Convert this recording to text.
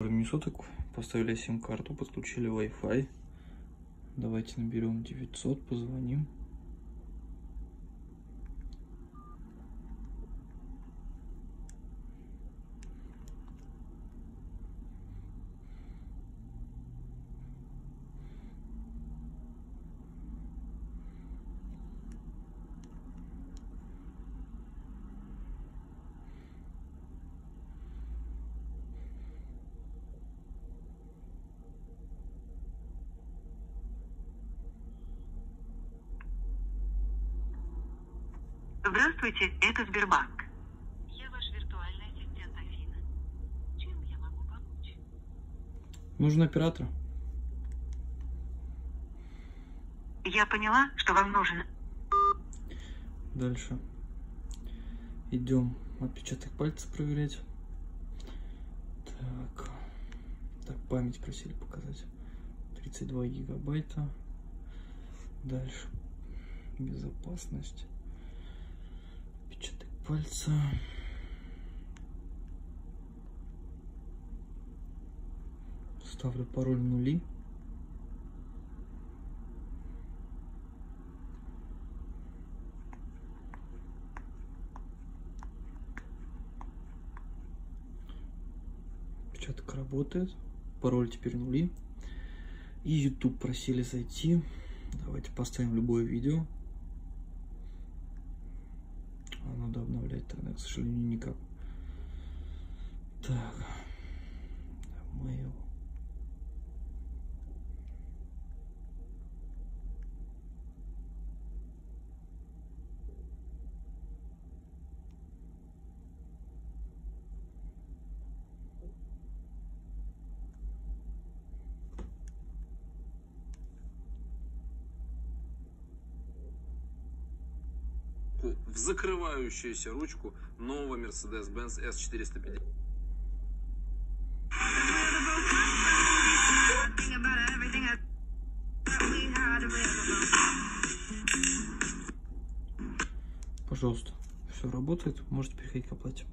не соток, поставили сим-карту, подключили Wi-Fi. Давайте наберем 900, позвоним. Здравствуйте, это Сбербанк. Я ваш виртуальный ассистент Афина. Чем я могу помочь? Нужен оператор. Я поняла, что вам нужен. Дальше. Идем отпечаток пальца проверять. Так. Так, память просили показать. 32 гигабайта. Дальше. Безопасность. Пальца. Ставлю пароль нули. Отпечаток работает. Пароль теперь нули. И YouTube просили зайти. Давайте поставим любое видео. А, надо обновлять тогда, к сожалению, никак. Так. Mail. в закрывающуюся ручку нового Mercedes-Benz S450. Пожалуйста, все работает, можете переходить к оплате.